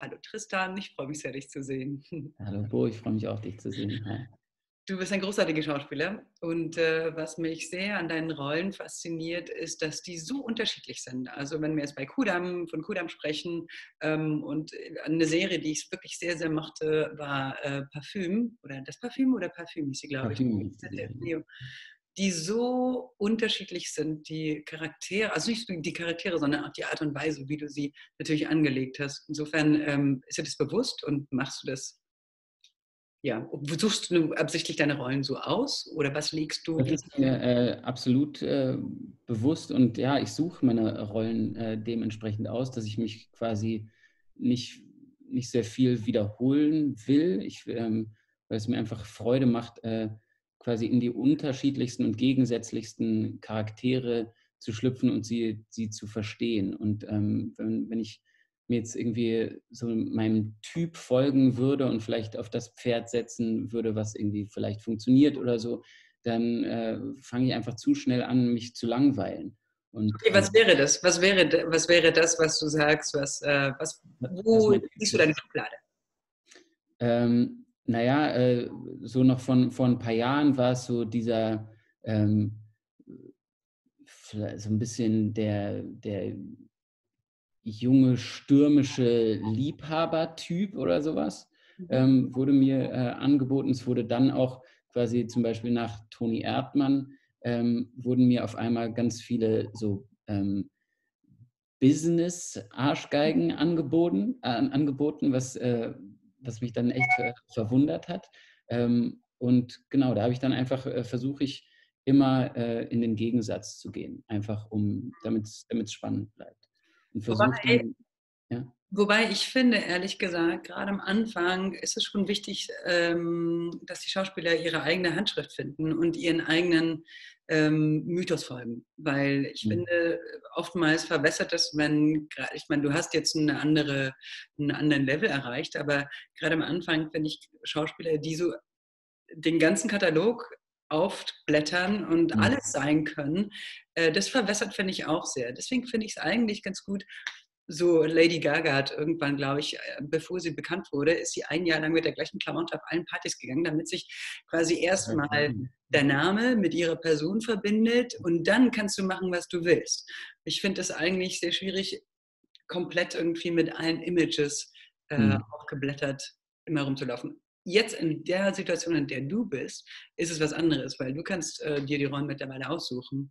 Hallo Tristan, ich freue mich sehr, dich zu sehen. Hallo Bo, ich freue mich auch, dich zu sehen. Hi. Du bist ein großartiger Schauspieler und äh, was mich sehr an deinen Rollen fasziniert, ist, dass die so unterschiedlich sind. Also wenn wir jetzt bei Kudam, von Kudam sprechen ähm, und eine Serie, die ich wirklich sehr, sehr mochte, war äh, Parfüm oder das Parfüm oder Parfüm ist sie, glaube Parfüm. Die so unterschiedlich sind, die Charaktere, also nicht die Charaktere, sondern auch die Art und Weise, wie du sie natürlich angelegt hast. Insofern ähm, ist dir das bewusst und machst du das ja, suchst du absichtlich deine Rollen so aus oder was legst du? Das ist mir äh, absolut äh, bewusst und ja, ich suche meine Rollen äh, dementsprechend aus, dass ich mich quasi nicht, nicht sehr viel wiederholen will, ich, ähm, weil es mir einfach Freude macht, äh, quasi in die unterschiedlichsten und gegensätzlichsten Charaktere zu schlüpfen und sie, sie zu verstehen. Und ähm, wenn, wenn ich mir jetzt irgendwie so meinem Typ folgen würde und vielleicht auf das Pferd setzen würde, was irgendwie vielleicht funktioniert oder so, dann äh, fange ich einfach zu schnell an, mich zu langweilen. Und, okay, was wäre das? Was wäre, was wäre das, was du sagst? Was, äh, was, wo siehst du deine Schublade? Ähm, naja, äh, so noch von vor ein paar Jahren war es so dieser ähm, so ein bisschen der, der junge, stürmische Liebhabertyp oder sowas, mhm. ähm, wurde mir äh, angeboten. Es wurde dann auch quasi zum Beispiel nach Toni Erdmann, ähm, wurden mir auf einmal ganz viele so ähm, Business-Arschgeigen angeboten, äh, angeboten was, äh, was mich dann echt verwundert hat. Ähm, und genau, da habe ich dann einfach, äh, versuche ich immer äh, in den Gegensatz zu gehen, einfach um, damit es spannend bleibt. Und versucht wobei, dann, ja. wobei ich finde, ehrlich gesagt, gerade am Anfang ist es schon wichtig, ähm, dass die Schauspieler ihre eigene Handschrift finden und ihren eigenen ähm, Mythos folgen. Weil ich mhm. finde, oftmals verbessert das, wenn, ich meine, du hast jetzt eine andere, einen anderen Level erreicht, aber gerade am Anfang finde ich Schauspieler, die so den ganzen Katalog aufblättern und mhm. alles sein können, äh, das verwässert, finde ich auch sehr. Deswegen finde ich es eigentlich ganz gut. So Lady Gaga hat irgendwann, glaube ich, äh, bevor sie bekannt wurde, ist sie ein Jahr lang mit der gleichen Klamotte auf allen Partys gegangen, damit sich quasi erstmal der Name mit ihrer Person verbindet und dann kannst du machen, was du willst. Ich finde das eigentlich sehr schwierig, komplett irgendwie mit allen Images äh, mhm. aufgeblättert immer rumzulaufen jetzt in der Situation, in der du bist, ist es was anderes, weil du kannst äh, dir die Rollen mittlerweile aussuchen.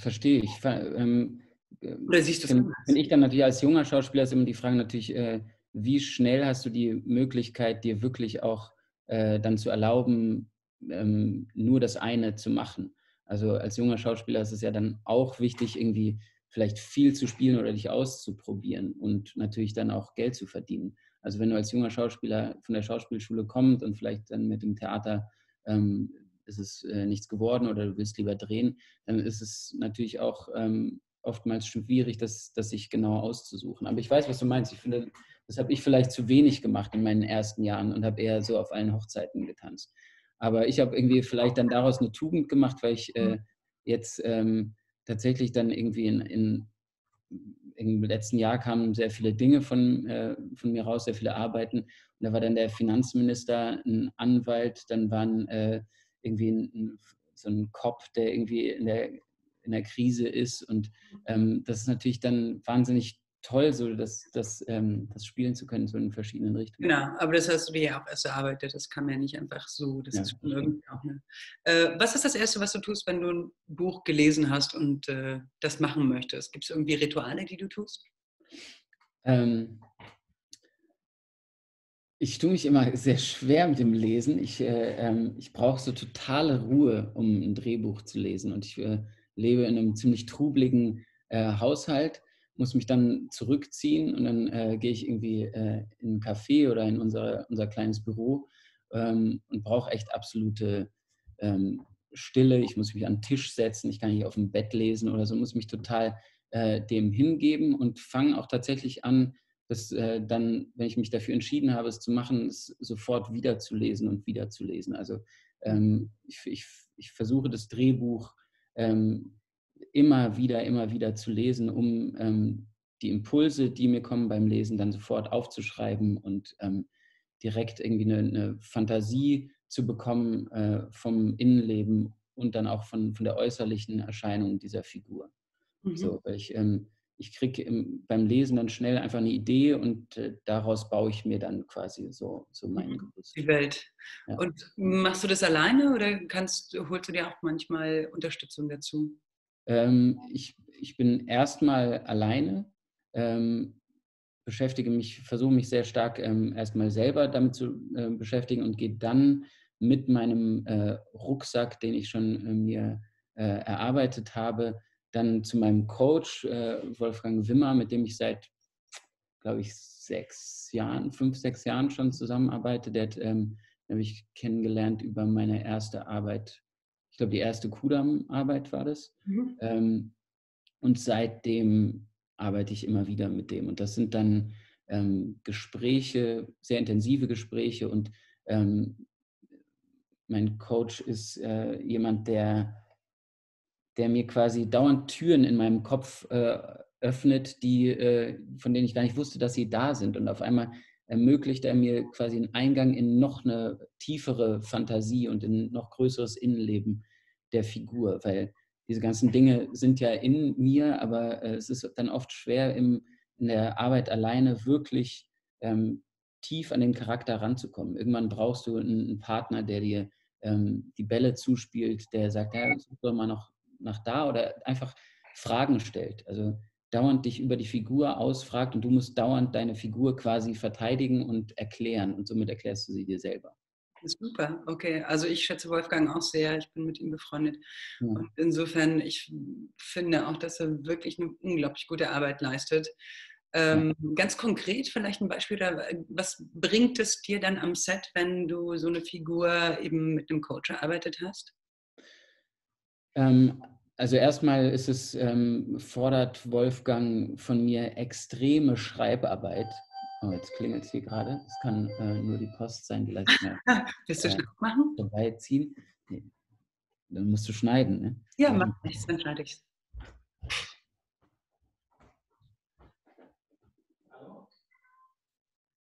Verstehe ich. Ähm, Oder siehst du wenn, wenn ich dann natürlich als junger Schauspieler ist immer die Frage natürlich, äh, wie schnell hast du die Möglichkeit, dir wirklich auch äh, dann zu erlauben, ähm, nur das eine zu machen. Also als junger Schauspieler ist es ja dann auch wichtig, irgendwie vielleicht viel zu spielen oder dich auszuprobieren und natürlich dann auch Geld zu verdienen. Also wenn du als junger Schauspieler von der Schauspielschule kommst und vielleicht dann mit dem Theater ähm, ist es äh, nichts geworden oder du willst lieber drehen, dann ist es natürlich auch ähm, oftmals schwierig, das, das sich genau auszusuchen. Aber ich weiß, was du meinst. Ich finde, das habe ich vielleicht zu wenig gemacht in meinen ersten Jahren und habe eher so auf allen Hochzeiten getanzt. Aber ich habe irgendwie vielleicht dann daraus eine Tugend gemacht, weil ich äh, jetzt ähm, tatsächlich dann irgendwie in, in im letzten Jahr kamen sehr viele Dinge von, äh, von mir raus, sehr viele Arbeiten. Und da war dann der Finanzminister, ein Anwalt, dann waren äh, irgendwie ein, so ein Cop, der irgendwie in der, in der Krise ist. Und ähm, das ist natürlich dann wahnsinnig toll, so das, das, ähm, das spielen zu können, so in verschiedenen Richtungen. Genau, aber das hast du dir ja auch erst erarbeitet. Das kann man ja nicht einfach so. Das ja, ist schon irgendwie auch eine. Äh, was ist das Erste, was du tust, wenn du ein Buch gelesen hast und äh, das machen möchtest? Gibt es irgendwie Rituale, die du tust? Ähm, ich tue mich immer sehr schwer mit dem Lesen. Ich, äh, ähm, ich brauche so totale Ruhe, um ein Drehbuch zu lesen. Und ich äh, lebe in einem ziemlich trubeligen äh, Haushalt muss mich dann zurückziehen und dann äh, gehe ich irgendwie äh, in ein Café oder in unser, unser kleines Büro ähm, und brauche echt absolute ähm, Stille. Ich muss mich an den Tisch setzen, ich kann nicht auf dem Bett lesen oder so, muss mich total äh, dem hingeben und fange auch tatsächlich an, das äh, dann, wenn ich mich dafür entschieden habe, es zu machen, es sofort wiederzulesen und wiederzulesen. Also ähm, ich, ich, ich versuche das Drehbuch ähm, immer wieder, immer wieder zu lesen, um ähm, die Impulse, die mir kommen beim Lesen, dann sofort aufzuschreiben und ähm, direkt irgendwie eine, eine, Fantasie zu bekommen äh, vom Innenleben und dann auch von, von der äußerlichen Erscheinung dieser Figur. Mhm. So, weil ich, ähm, ich kriege beim Lesen dann schnell einfach eine Idee und äh, daraus baue ich mir dann quasi so, so mein mhm. Gerüst. Die Welt. Ja. Und machst du das alleine oder kannst, holst du dir auch manchmal Unterstützung dazu? Ähm, ich, ich bin erstmal alleine, ähm, beschäftige mich, versuche mich sehr stark ähm, erstmal selber damit zu äh, beschäftigen und gehe dann mit meinem äh, Rucksack, den ich schon äh, mir äh, erarbeitet habe, dann zu meinem Coach äh, Wolfgang Wimmer, mit dem ich seit, glaube ich, sechs Jahren, fünf, sechs Jahren schon zusammenarbeite. Der hat ähm, habe ich kennengelernt über meine erste Arbeit ich glaube, die erste Kudam-Arbeit war das. Mhm. Ähm, und seitdem arbeite ich immer wieder mit dem. Und das sind dann ähm, Gespräche, sehr intensive Gespräche. Und ähm, mein Coach ist äh, jemand, der, der mir quasi dauernd Türen in meinem Kopf äh, öffnet, die, äh, von denen ich gar nicht wusste, dass sie da sind. Und auf einmal ermöglicht er mir quasi einen Eingang in noch eine tiefere Fantasie und in noch größeres Innenleben der Figur, weil diese ganzen Dinge sind ja in mir, aber äh, es ist dann oft schwer, im, in der Arbeit alleine wirklich ähm, tief an den Charakter ranzukommen. Irgendwann brauchst du einen, einen Partner, der dir ähm, die Bälle zuspielt, der sagt, ja, such doch mal noch nach da oder einfach Fragen stellt. Also dauernd dich über die Figur ausfragt und du musst dauernd deine Figur quasi verteidigen und erklären und somit erklärst du sie dir selber. Super, okay. Also ich schätze Wolfgang auch sehr. Ich bin mit ihm befreundet. Ja. Und insofern, ich finde auch, dass er wirklich eine unglaublich gute Arbeit leistet. Ähm, ja. Ganz konkret vielleicht ein Beispiel, was bringt es dir dann am Set, wenn du so eine Figur eben mit einem Coach erarbeitet hast? Ähm, also erstmal ist es, ähm, fordert Wolfgang von mir extreme Schreibarbeit. Oh, jetzt klingelt es hier gerade. Es kann äh, nur die Post sein, die lasse ich mal Willst du äh, machen? vorbeiziehen. Nee. Dann musst du schneiden, ne? Ja, mach nichts, dann schneide ich es.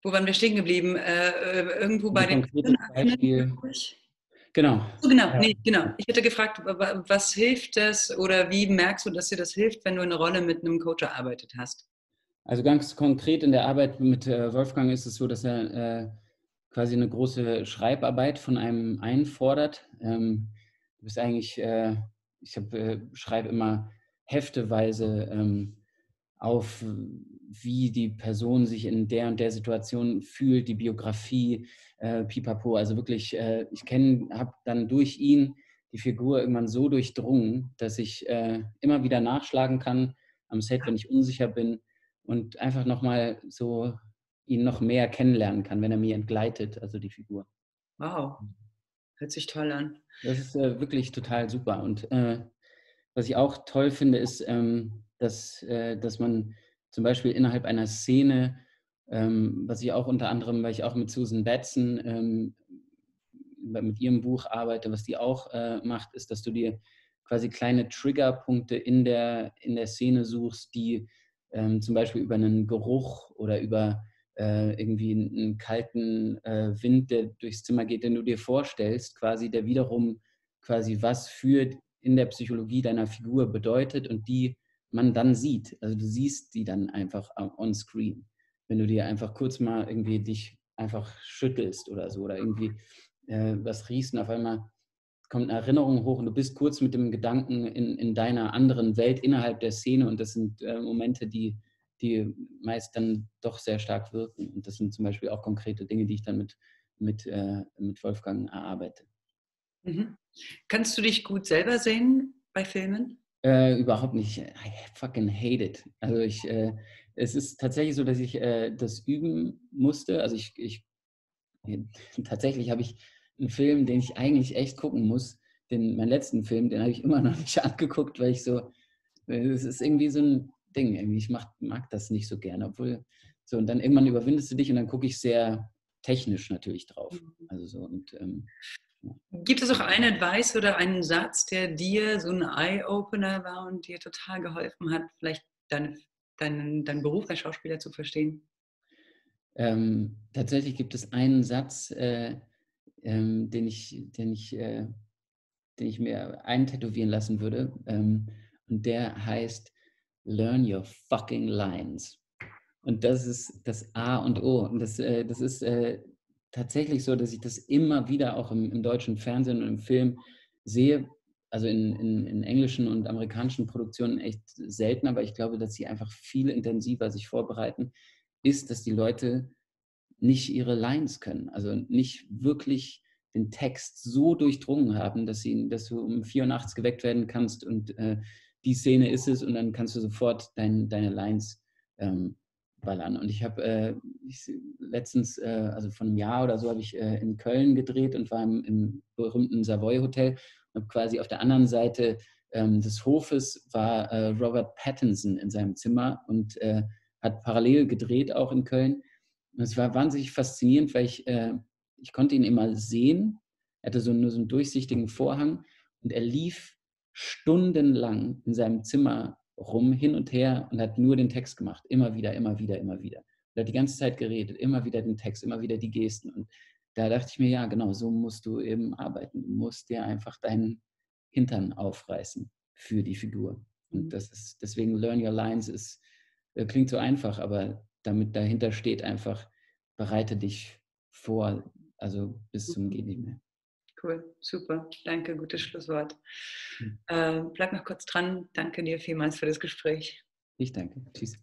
Wo waren wir stehen geblieben? Äh, äh irgendwo bei den. Beispiel. Genau. So, genau, ja. nee, genau. Ich hätte gefragt, was hilft das oder wie merkst du, dass dir das hilft, wenn du eine Rolle mit einem Coach erarbeitet hast? Also ganz konkret in der Arbeit mit äh, Wolfgang ist es so, dass er äh, quasi eine große Schreibarbeit von einem einfordert. Ähm, du bist eigentlich, äh, ich äh, schreibe immer hefteweise ähm, auf, wie die Person sich in der und der Situation fühlt, die Biografie, äh, pipapo. Also wirklich, äh, ich kenne, habe dann durch ihn die Figur irgendwann so durchdrungen, dass ich äh, immer wieder nachschlagen kann am Set, wenn ich unsicher bin und einfach nochmal so ihn noch mehr kennenlernen kann, wenn er mir entgleitet, also die Figur. Wow, hört sich toll an. Das ist äh, wirklich total super. Und äh, was ich auch toll finde, ist, ähm, dass, äh, dass man zum Beispiel innerhalb einer Szene, ähm, was ich auch unter anderem, weil ich auch mit Susan Batson ähm, mit ihrem Buch arbeite, was die auch äh, macht, ist, dass du dir quasi kleine Triggerpunkte in der, in der Szene suchst, die ähm, zum Beispiel über einen Geruch oder über äh, irgendwie einen kalten äh, Wind, der durchs Zimmer geht, den du dir vorstellst, quasi, der wiederum quasi was für in der Psychologie deiner Figur bedeutet und die man dann sieht. Also du siehst die dann einfach on screen. Wenn du dir einfach kurz mal irgendwie dich einfach schüttelst oder so oder irgendwie äh, was riechst und auf einmal kommt eine Erinnerung hoch und du bist kurz mit dem Gedanken in, in deiner anderen Welt innerhalb der Szene und das sind äh, Momente, die, die meist dann doch sehr stark wirken. Und das sind zum Beispiel auch konkrete Dinge, die ich dann mit, mit, äh, mit Wolfgang erarbeite. Mhm. Kannst du dich gut selber sehen bei Filmen? Äh, überhaupt nicht. I fucking hate it. Also ich, äh, es ist tatsächlich so, dass ich äh, das üben musste. Also ich, ich tatsächlich habe ich ein Film, den ich eigentlich echt gucken muss. Den, meinen letzten Film, den habe ich immer noch nicht angeguckt, weil ich so, es ist irgendwie so ein Ding, irgendwie, ich mach, mag das nicht so gerne, obwohl, so, und dann irgendwann überwindest du dich und dann gucke ich sehr technisch natürlich drauf. Mhm. Also so, und, ähm, Gibt es auch einen Advice oder einen Satz, der dir so ein Eye-Opener war und dir total geholfen hat, vielleicht deine deinen, deinen Beruf als Schauspieler zu verstehen? Ähm, tatsächlich gibt es einen Satz, äh, ähm, den, ich, den, ich, äh, den ich mir eintätowieren lassen würde. Ähm, und der heißt, Learn your fucking lines. Und das ist das A und O. Und das, äh, das ist äh, tatsächlich so, dass ich das immer wieder auch im, im, deutschen Fernsehen und im Film sehe. Also in, in, in, englischen und amerikanischen Produktionen echt selten, aber ich glaube, dass sie einfach viel intensiver sich vorbereiten, ist, dass die Leute nicht ihre Lines können. Also nicht wirklich den Text so durchdrungen haben, dass, sie, dass du um 84 geweckt werden kannst und äh, die Szene ist es und dann kannst du sofort dein, deine Lines ähm, ballern. Und ich habe äh, letztens, äh, also vor einem Jahr oder so, habe ich äh, in Köln gedreht und war im, im berühmten Savoy Hotel und quasi auf der anderen Seite ähm, des Hofes war äh, Robert Pattinson in seinem Zimmer und äh, hat parallel gedreht auch in Köln. Und es war wahnsinnig faszinierend, weil ich, äh, ich konnte ihn immer sehen. Er hatte so nur so einen durchsichtigen Vorhang und er lief stundenlang in seinem Zimmer rum, hin und her und hat nur den Text gemacht. Immer wieder, immer wieder, immer wieder. Er hat die ganze Zeit geredet, immer wieder den Text, immer wieder die Gesten. Und da dachte ich mir, ja, genau, so musst du eben arbeiten. Du musst dir einfach deinen Hintern aufreißen für die Figur. Und mhm. das ist, deswegen Learn Your Lines ist, äh, klingt so einfach, aber damit dahinter steht einfach, bereite dich vor, also bis zum Geht nicht mehr. Cool, super. Danke, gutes Schlusswort. Äh, bleib noch kurz dran. Danke dir vielmals für das Gespräch. Ich danke. Tschüss.